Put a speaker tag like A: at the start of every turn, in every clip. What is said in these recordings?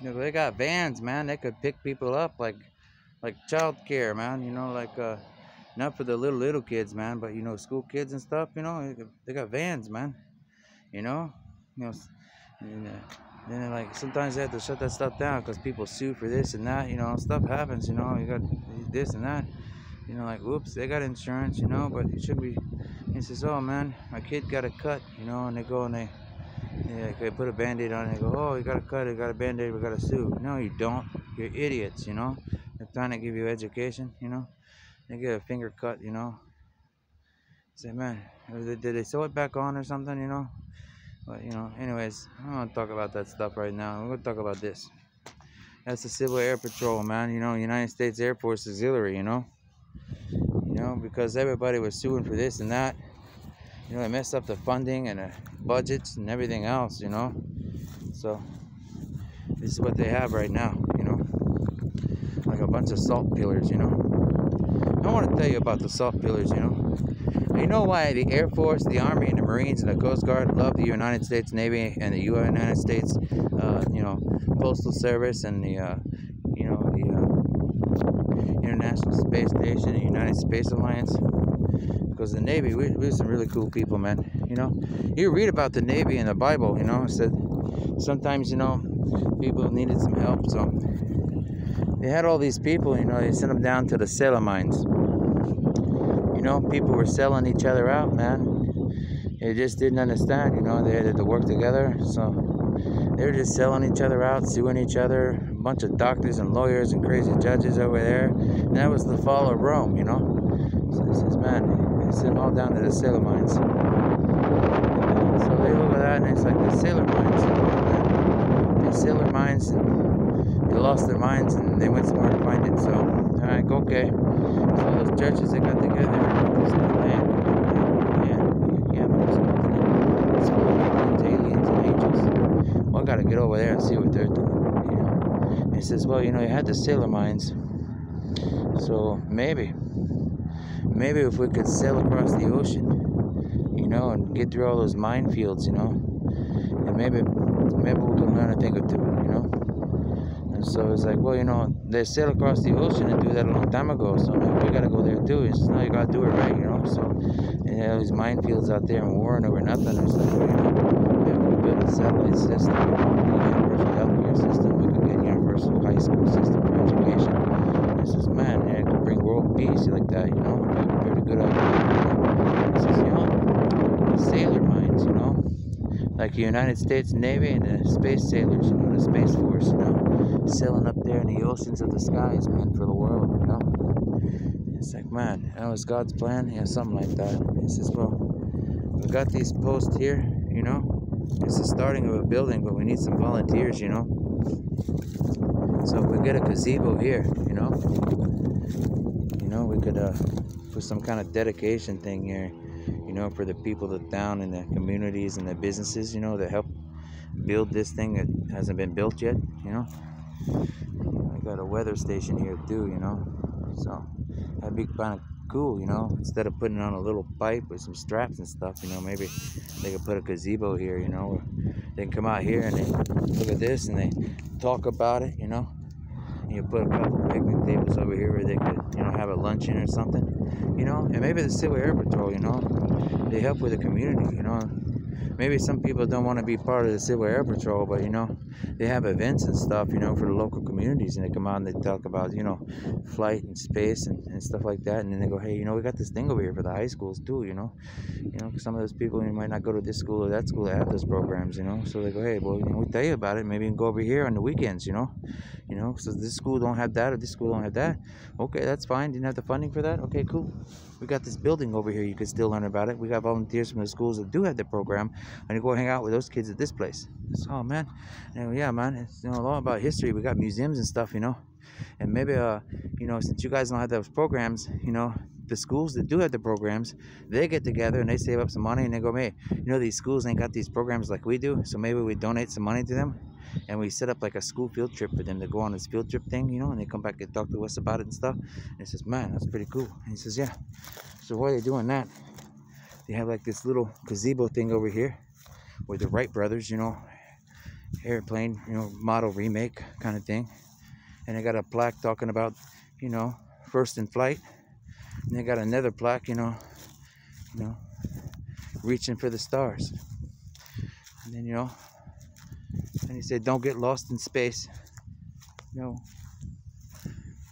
A: You know, they got vans, man. They could pick people up like like child care, man. You know, like uh, not for the little little kids, man, but you know, school kids and stuff. You know, they got vans, man. You know, you know, and, uh, then like sometimes they have to shut that stuff down because people sue for this and that. You know, stuff happens. You know, you got this and that. You know, like whoops, they got insurance. You know, but it should be. He says, oh man, my kid got a cut. You know, and they go and they. Yeah, they put a band-aid on it. They go, oh, you got a cut, you got a band-aid, we got to sue. No, you don't. You're idiots, you know. They're trying to give you education, you know. They get a finger cut, you know. Say, man, did they sew it back on or something, you know? But, you know, anyways, I don't want to talk about that stuff right now. We're going to talk about this. That's the Civil Air Patrol, man. You know, United States Air Force Auxiliary, you know. You know, because everybody was suing for this and that. You know, they messed up the funding and the budgets and everything else, you know. So, this is what they have right now, you know. Like a bunch of salt pillars, you know. I want to tell you about the salt pillars, you know. You know why the Air Force, the Army, and the Marines and the Coast Guard love the United States Navy and the United States, uh, you know, Postal Service and the, uh, you know, the uh, International Space Station and United Space Alliance? Because the Navy, we, we're some really cool people, man. You know, you read about the Navy in the Bible, you know, it said sometimes, you know, people needed some help, so they had all these people, you know, they sent them down to the sailor mines you know, people were selling each other out, man. They just didn't understand, you know, they had to work together. So they were just selling each other out, suing each other. A bunch of doctors and lawyers and crazy judges over there. And that was the fall of Rome, you know. So he says, man, they sent them all down to the sailor mines. Uh, so they look at that and it's like the sailor mines, the sailor mines they lost their minds and they went somewhere to find it. So, alright, okay. So those churches they got together this land. Yeah, yeah, man, it's full of aliens, aliens and angels. Well, I gotta get over there and see what they're doing. You know, he says, well, you know, you had the sailor mines, so maybe, maybe if we could sail across the ocean, you know, and get through all those minefields, you know, and maybe, maybe we can learn a thing or two, you know. And so it's like, well, you know, they sail across the ocean and do that a long time ago. So we gotta go there too. It's just, no, you gotta do it right, you know. So and you know, these minefields out there and warring over nothing. Like, well, you know, we a satellite system, a universal healthcare system, we could get universal high school system for education. This is man, and it could bring world peace like that, you know. A pretty good idea. You know? This is, you know, sailor mines, you know like the United States Navy and the space sailors, you know, the Space Force, you know, sailing up there in the oceans of the skies, man, for the world, you know. It's like, man, that was God's plan, yeah, something like that. He says, well, we got these posts here, you know. It's the starting of a building, but we need some volunteers, you know. So if we get a gazebo here, you know, you know, we could uh, put some kind of dedication thing here you know, for the people that down in the communities and the businesses, you know, that help build this thing that hasn't been built yet, you know. I got a weather station here too, you know. So that'd be kind of cool, you know. Instead of putting on a little pipe with some straps and stuff, you know, maybe they could put a gazebo here, you know. they can come out here and they look at this and they talk about it, you know. And you put a couple picnic tables over here where they could, you know, have a luncheon or something you know, and maybe the Civil Air Patrol, you know, they help with the community, you know. Maybe some people don't want to be part of the Civil Air Patrol, but you know, they have events and stuff, you know, for the local communities, and they come out and they talk about, you know, flight and space and, and stuff like that, and then they go, hey, you know, we got this thing over here for the high schools too, you know, you know, some of those people you might not go to this school or that school that have those programs, you know, so they go, hey, well, you know, we tell you about it, maybe you can go over here on the weekends, you know, you know, so this school don't have that or this school don't have that. Okay, that's fine. Didn't have the funding for that. Okay, cool. We got this building over here. You can still learn about it. We got volunteers from the schools that do have the program, and you go hang out with those kids at this place. oh man, and yeah, man, it's you know a lot about history. We got museums and stuff, you know, and maybe uh, you know, since you guys don't have those programs, you know, the schools that do have the programs, they get together and they save up some money and they go, hey, you know, these schools ain't got these programs like we do, so maybe we donate some money to them and we set up like a school field trip for them to go on this field trip thing, you know, and they come back and talk to us about it and stuff. And he says, man, that's pretty cool. And he says, yeah. So why are they doing that? They have like this little gazebo thing over here where the Wright brothers, you know, airplane, you know, model remake kind of thing. And they got a plaque talking about, you know, first in flight. And they got another plaque, you know, you know, reaching for the stars. And then, you know, and he said, don't get lost in space. You know,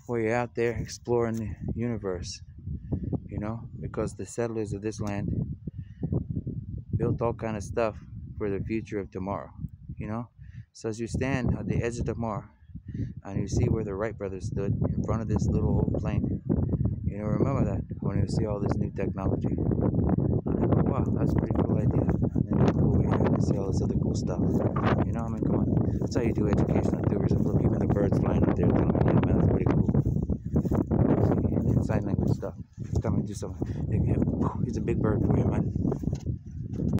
A: where you're out there exploring the universe, you know, because the settlers of this land built all kind of stuff for the future of tomorrow, you know. So as you stand at the edge of tomorrow and you see where the Wright brothers stood in front of this little old plane, you know, remember that when you see all this new technology. And I go, wow, that's a pretty cool idea. And then you go over here and see all this other cool stuff. You know, I mean, come on. That's how you do educational tourism. Look, even the birds flying up there telling me, yeah, man, that's pretty cool. See, sign language stuff. Come and do something. He's a big bird for you, man.